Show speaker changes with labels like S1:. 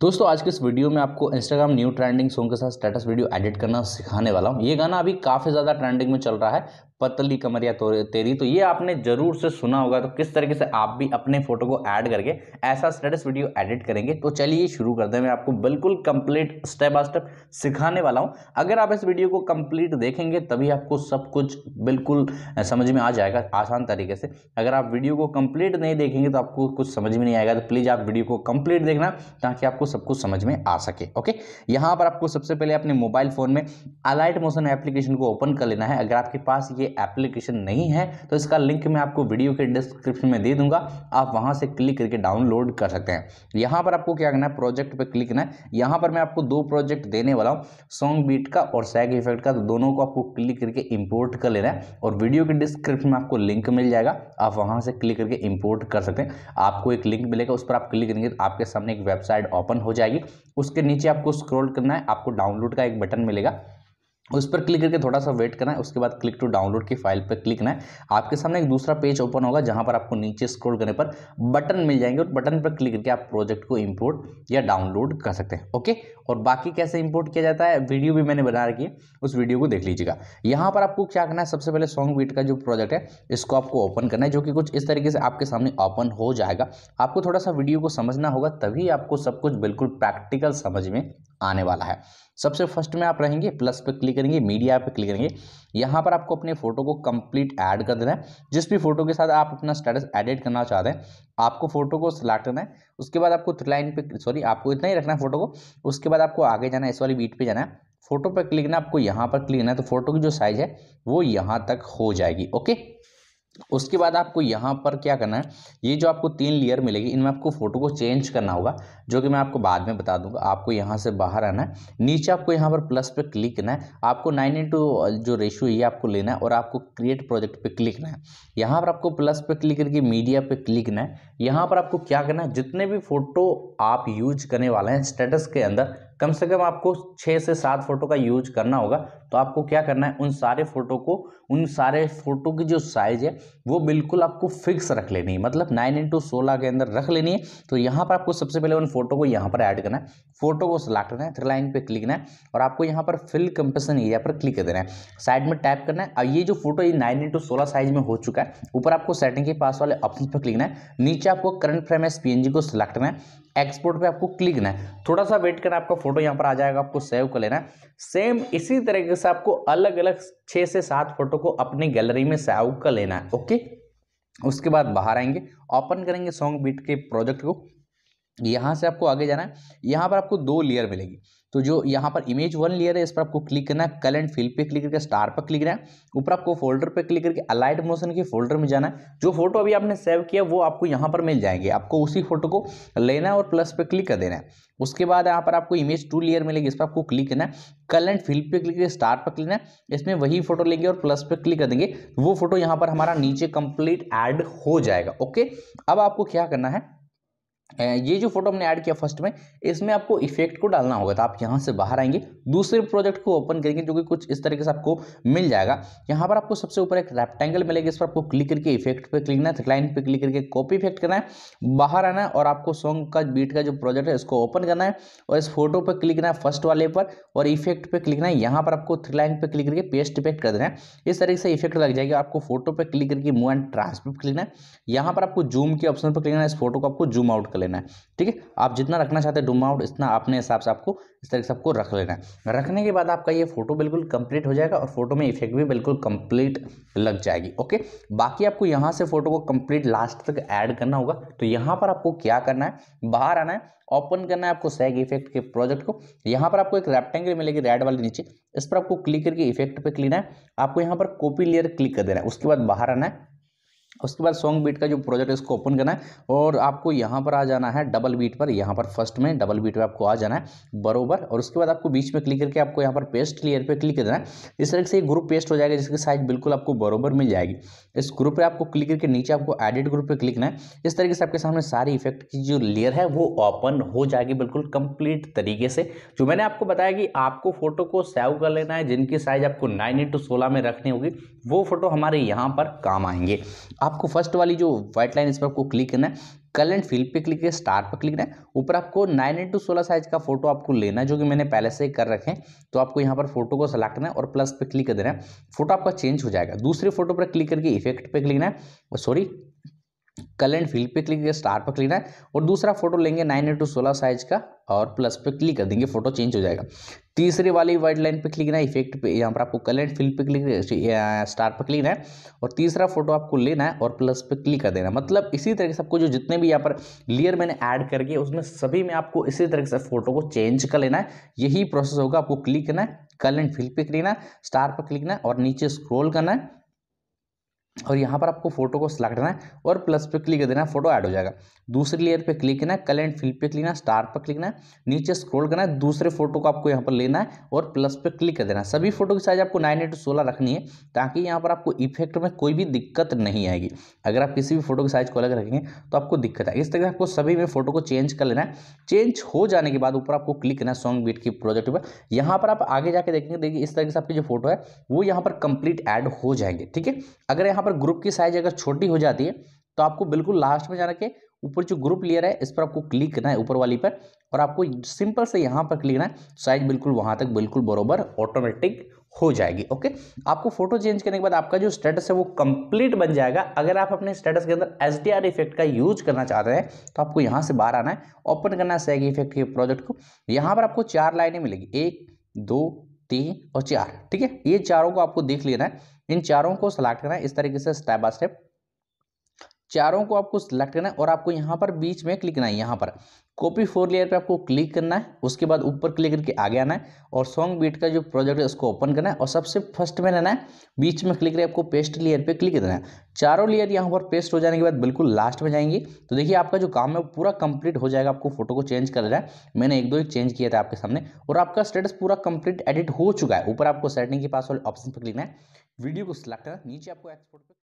S1: दोस्तों, आज के इस वीडियो में आपको इंस्टाग्राम न्यू ट्रेंडिंग सॉन्ग के साथ स्टेटस वीडियो एडिट करना सिखाने वाला हूँ। ये गाना अभी काफ़ी ज़्यादा ट्रेंडिंग में चल रहा है। पतली कमरिया तो तेरी तो ये आपने ज़रूर से सुना होगा। तो किस तरीके से आप भी अपने फ़ोटो को ऐड करके ऐसा स्टेटस वीडियो एडिट करेंगे। तो चलिए शुरू करते हैं। मैं आपको बिल्कुल कंप्लीट स्टेप बाय स्टेप सिखाने वाला हूँ। अगर आप इस वीडियो को कंप्लीट देखेंगे, तभी आपको सब कुछ बिल्कुल समझ में आ जाएगा आसान तरीके से। अगर आप वीडियो को कंप्लीट नहीं देखेंगे तो आपको कुछ समझ में नहीं आएगा। तो प्लीज़ आप वीडियो को कंप्लीट देखना, ताकि आपको सब कुछ समझ में आ सके ओके यहाँ पर आपको सबसे पहले अपने मोबाइल फ़ोन में अलाइट मोशन एप्लीकेशन को ओपन कर लेना है। अगर आपके पास ये एप्लीकेशन नहीं है तो इसका लिंक मैं आपको वीडियो के डिस्क्रिप्शन में दे दूँगा। आप वहाँ से क्लिक करके डाउनलोड कर सकते हैं। यहाँ पर आपको क्या करना है प्रोजेक्ट पर क्लिक करना है। यहाँ पर मैं आपको दो प्रोजेक्ट देने वाला हूँ सॉन्ग बीट का और सैग इफ़ेक्ट का। तो दोनों को आपको क्लिक करके इम्पोर्ट कर लेना है और वीडियो के डिस्क्रिप्शन में आपको लिंक मिल जाएगा। आप वहाँ से क्लिक करके इम्पोर्ट कर सकते हैं। आपको एक लिंक मिलेगा, उस पर आप क्लिक करेंगे तो आपके सामने एक वेबसाइट ओपन हो जाएगी। उसके नीचे आपको स्क्रॉल करना है, आपको डाउनलोड का एक बटन मिलेगा। उस पर क्लिक करके थोड़ा सा वेट करना है, उसके बाद क्लिक टू डाउनलोड की फ़ाइल पर क्लिक करना है। आपके सामने एक दूसरा पेज ओपन होगा, जहाँ पर आपको नीचे स्क्रॉल करने पर बटन मिल जाएँगे और बटन पर क्लिक करके आप प्रोजेक्ट को इंपोर्ट या डाउनलोड कर सकते हैं, ओके? और बाकी कैसे इंपोर्ट किया जाता है, वीडियो भी मैंने बना रखी है, उस वीडियो को देख लीजिएगा। यहाँ पर आपको क्या करना है, सबसे पहले सॉन्ग बीट का जो प्रोजेक्ट है, इसको आपको ओपन करना है, जो कि कुछ इस तरीके से आपके सामने ओपन हो जाएगा। आपको थोड़ा सा वीडियो को समझना होगा, तभी आपको सब कुछ बिल्कुल प्रैक्टिकल समझ में आने वाला है। सबसे फ़र्स्ट में आप रहेंगे प्लस पे क्लिक करेंगे मीडिया पे क्लिक करेंगे। यहाँ पर आपको अपने फ़ोटो को कंप्लीट ऐड कर देना है। जिस भी फ़ोटो के साथ आप अपना स्टेटस एडिट करना चाहते हैं, आपको फ़ोटो को सिलेक्ट करना है। उसके बाद आपको थ्री लाइन पे सॉरी आपको इतना ही रखना है फ़ोटो को। उसके बाद आपको आगे जाना है, इस वाली बीट पे जाना है। फ़ोटो पर क्लिक करना आपको यहाँ पर क्लिक करना है तो फ़ोटो की जो साइज़ है, वो यहाँ तक हो जाएगी ओके उसके बाद आपको यहाँ पर क्या करना है? ये जो आपको तीन लेयर मिलेगी, इनमें आपको फ़ोटो को चेंज करना होगा, जो कि मैं आपको बाद में बता दूँगा। आपको यहाँ से बाहर आना है। नीचे आपको यहाँ पर प्लस पे क्लिक करना है। आपको नाइन इंटू जो रेशियो ये आपको लेना है और आपको क्रिएट प्रोजेक्ट पे क्लिक करना है। यहाँ पर आपको प्लस पे क्लिक करके मीडिया पे क्लिक करना है। यहाँ पर आपको क्या करना है? जितने भी फ़ोटो आप यूज़ करने वाले हैं स्टेटस के अंदर कम से कम आपको छः से सात फ़ोटो का यूज़ करना होगा। तो आपको क्या करना है, उन सारे फ़ोटो को, उन सारे फ़ोटो की जो साइज़ है, वो बिल्कुल आपको फिक्स रख लेनी है। मतलब नाइन इंटू सोलह के अंदर रख लेनी है। तो यहाँ पर आपको सबसे पहले उन फ़ोटो को यहाँ पर ऐड करना है। फ़ोटो को सिलेक्ट करना है थ्री लाइन पे क्लिक करना है और आपको यहाँ पर फिल कंपेसन एरिया पर क्लिक कर देना है। साइड में टैप करना है। और ये जो फ़ोटो ये नाइन इंटू सोलह साइज़ में हो चुका है। ऊपर आपको सेटिंग के पास वाले ऑप्शन पर क्लिक करना है। नीचे आपको करंट फ्रेम एस पी को सिलेक्ट करना है। एक्सपोर्ट पे आपको क्लिक करना है। थोड़ा सा वेट करना, आपका फ़ोटो यहाँ पर आ जाएगा, आपको सेव कर लेना है। सेम इसी तरीके से आपको अलग अलग छः से सात फ़ोटो को अपनी गैलरी में सेव कर लेना है ओके उसके बाद बाहर आएँगे ओपन करेंगे सॉन्ग बीट के प्रोजेक्ट को। यहाँ से आपको आगे जाना है। यहाँ पर आपको दो लेयर मिलेगी। तो जो यहाँ पर इमेज वन लेयर है, इस पर आपको क्लिक करना है कल एंड फिल पे क्लिक करके स्टार पर क्लिक करना है। ऊपर आपको फोल्डर पे क्लिक करके अलाइड मोशन के फोल्डर में जाना है। जो फ़ोटो अभी आपने सेव किया, वो आपको यहाँ पर मिल जाएँगे। आपको उसी फ़ोटो को लेना है और प्लस पे क्लिक कर देना है। उसके बाद यहाँ पर आपको इमेज टू लेयर मिलेगी, इस पर आपको क्लिक करना है। कल एंड फिल पे क्लिक करके स्टार पर क्लिक करना है। इसमें वही फ़ोटो लेंगे और प्लस पे क्लिक कर देंगे। वो फ़ोटो यहाँ पर हमारा नीचे कंप्लीट ऐड हो जाएगा ओके अब आपको क्या करना है? ये जो फ़ोटो हमने ऐड किया फ़र्स्ट में, इसमें आपको इफ़ेक्ट को डालना होगा तो आप यहाँ से बाहर आएँगे दूसरे प्रोजेक्ट को ओपन करेंगे जो कि कुछ इस तरीके से आपको मिल जाएगा। यहाँ पर आपको सबसे ऊपर एक रेप्टेंगल मिलेगा, इस पर आपको क्लिक करके इफ़ेक्ट पे क्लिक करना है लाइन पे क्लिक करके कॉपी इफ़ेक्ट करना है, बाहर आना है और आपको सॉन्ग का बीट का जो प्रोजेक्ट है इसको ओपन करना है और इस फ़ोटो पर क्लिक करना है फ़र्स्ट वाले पर और इफ़ेक्ट पे क्लिक करना है। यहाँ पर आपको थ्री लाइन पे क्लिक करके पेस्ट इफ़ेक्ट कर देना है। इस तरीके से इफ़ेक्ट लग जाएगा। आपको फ़ोटो पर क्लिक करके मूव एंड ट्रांसफ़र क्लिक करना है। यहाँ पर आपको जूम के ऑप्शन पर क्लिक करना है। इस फ़ोटो को आपको जूम आउट कर लेना है। ठीक है? आप जितना रखना चाहते हैं डूम आउट इतना अपने हिसाब से आपको इस तरीके से आपको रख लेना है। रखने के बाद आपका ये फ़ोटो बिल्कुल कंप्लीट हो जाएगा और फ़ोटो में इफ़ेक्ट भी बिल्कुल कंप्लीट लग जाएगी ओके बाकी आपको यहाँ से फ़ोटो को कंप्लीट लास्ट तक ऐड करना होगा। तो यहाँ पर आपको क्या करना है? बाहर आना है ओपन करना है आपको सैग इफ़ेक्ट के प्रोजेक्ट को। यहाँ पर आपको एक रेप्टेंगल मिलेगी रेड वाले नीचे। इस पर आपको क्लिक करके इफ़ेक्ट पे क्लिक है। आपको यहाँ पर कॉपी लेयर क्लिक कर देना है। उसके बाद बाहर आना है। उसके बाद सॉन्ग बीट का जो प्रोजेक्ट है इसको ओपन करना है और आपको यहाँ पर आ जाना है डबल बीट पर। यहाँ पर फ़र्स्ट में डबल बीट पर आपको आ जाना है, बरोबर। और उसके बाद आपको बीच में क्लिक करके आपको यहाँ पर पेस्ट लेयर पे क्लिक कर देना है। इस तरह से ग्रुप पेस्ट हो जाएगा, जिसकी साइज़ बिल्कुल आपको बरोबर मिल जाएगी। इस ग्रुप पर आपको क्लिक करके नीचे आपको एडिट ग्रुप पर क्लिक करना है। इस तरीके से आपके सामने सारी इफ़ेक्ट की जो लेयर है, वो ओपन हो जाएगी बिल्कुल कंप्लीट तरीके से। जो मैंने आपको बताया कि आपको फ़ोटो को सेव कर लेना है, जिनकी साइज़ आपको नाइन इंटू सोलह में रखनी होगी, वो फ़ोटो हमारे यहाँ पर काम आएँगे। आपको फ़र्स्ट वाली जो व्हाइट लाइन इस पर आपको क्लिक करना है कल एंड फिल पे क्लिक करके स्टार पर क्लिक करना है। ऊपर आपको नाइन इंटू सोलह साइज़ का फ़ोटो आपको लेना है, जो कि मैंने पहले से कर रखे हैं तो आपको यहाँ पर फ़ोटो को सेलेक्ट करना है और प्लस पे क्लिक कर देना है। फ़ोटो आपका चेंज हो जाएगा। दूसरे फ़ोटो पर क्लिक करके इफ़ेक्ट पे क्लिक करना है। सॉरी कल एंड फ़ील्ड पे क्लिक करके स्टार पर क्लिक है। और दूसरा फ़ोटो लेंगे नाइन इंटू सोलह साइज़ का और प्लस पे क्लिक कर देंगे फ़ोटो चेंज हो जाएगा। तीसरी वाली वाइट लाइन पर क्लिक करना है इफ़ेक्ट पे, यहाँ पर आपको कलेंट फ़ील्ड पे क्लिक स्टार पर क्लिक है। और तीसरा फ़ोटो आपको लेना है और प्लस पे क्लिक कर देना मतलब इसी तरह से आपको जो जितने भी यहाँ पर लेयर मैंने ऐड करके उसमें सभी में आपको इसी तरह से फ़ोटो को चेंज कर लेना है। यही प्रोसेस होगा, आपको क्लिक करना है कलेंट फ़ील्ड पे क्लिक है स्टार पर क्लिक है और नीचे स्क्रोल करना है। और यहाँ पर आपको फ़ोटो को सिलेक्ट करना है और प्लस पे क्लिक कर देना है फ़ोटो ऐड हो जाएगा। दूसरी लेयर पे क्लिक करना है कल एंड फिल पे क्लिक करना स्टार पर क्लिक करना है, नीचे स्क्रॉल करना है, दूसरे फ़ोटो को आपको यहाँ पर लेना है और प्लस पे क्लिक कर देना है। सभी फ़ोटो की साइज़ आपको नाइन एट सोलह रखनी है ताकि यहाँ पर आपको इफ़ेक्ट में कोई भी दिक्कत नहीं आएगी। अगर आप किसी भी फ़ोटो की साइज़ को अलग रखेंगे तो आपको दिक्कत आएगी। इस तरह आपको सभी में फ़ोटो को चेंज कर लेना है। चेंज हो जाने के बाद ऊपर आपको क्लिक करना है सॉन्ग बीट की प्रोजेक्ट पर यहाँ पर आप आगे जाके देखेंगे, देखिए इस तरह से आपकी जो फ़ोटो है, वो यहाँ पर कंप्लीट ऐड हो जाएँगे, ठीक है? अगर यहाँ पर ग्रुप की साइज़ अगर छोटी हो जाती है तो आपको बिल्कुल लास्ट में जाना के ऊपर जो ग्रुप लेयर है, इस पर आपको क्लिक करना है ऊपर वाली पर और आपको सिंपल से यहाँ पर क्लिक करना है साइज़ बिल्कुल वहाँ तक बिल्कुल बरोबर ऑटोमेटिक हो जाएगी ओके आपको फ़ोटो चेंज करने के बाद आपका जो स्टेटस है वो कंप्लीट बन जाएगा। अगर आप अपने स्टेटस के अंदर एस इफ़ेक्ट का यूज़ करना चाहते हैं तो आपको यहाँ से बाहर आना है ओपन करना है सैग इफ़ेक्ट के प्रोजेक्ट को। यहाँ पर आपको चार लाइनें मिलेगी, एक, दो, तीन और चार, ठीक है? ये चारों को आपको देख लेना है इन चारों को सिलेक्ट करना है, इस तरीके से स्टेप बाय स्टेप चारों को आपको सिलेक्ट करना है और आपको यहाँ पर बीच में क्लिक करना है, यहाँ पर। कॉपी फोर लेयर पे आपको क्लिक करना है, उसके बाद ऊपर क्लिक करके आगे आना है और सॉन्ग बीट का जो प्रोजेक्ट है, उसको ओपन करना है और सबसे फ़र्स्ट में रहना है, बीच में क्लिक करके आपको पेस्ट लेयर पे क्लिक करना है। चारों लेयर यहाँ पर पेस्ट हो जाने के बाद बिल्कुल लास्ट में जाएँगे। तो देखिए, आपका जो काम है, वो पूरा कंप्लीट हो जाएगा, आपको फ़ोटो को चेंज कर रहा है। मैंने एक दो एक चेंज किया था आपके सामने और आपका स्टेटस पूरा कंप्लीट एडिट हो चुका है। ऊपर आपको सेटिंग के पास वाले ऑप्शन पर क्लिक करना है। वीडियो को सिलेक्ट करना नीचे आपको एक्सपोर्ट